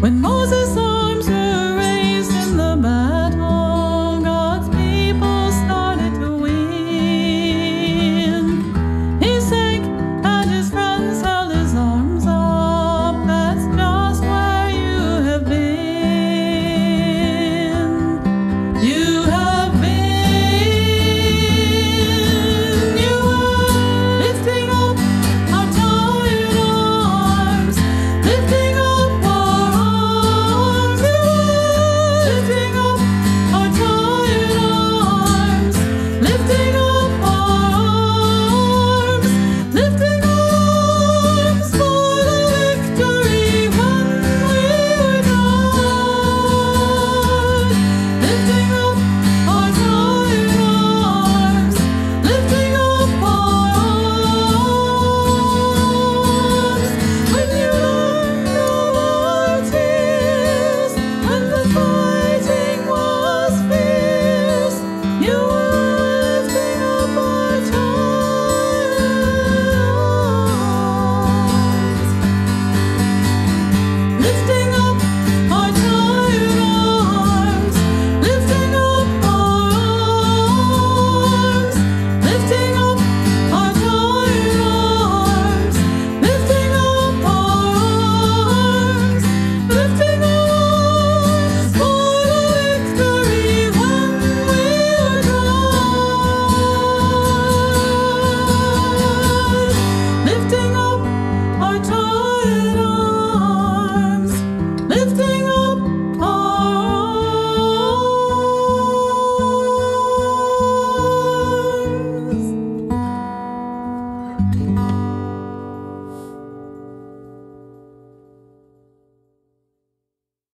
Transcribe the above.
When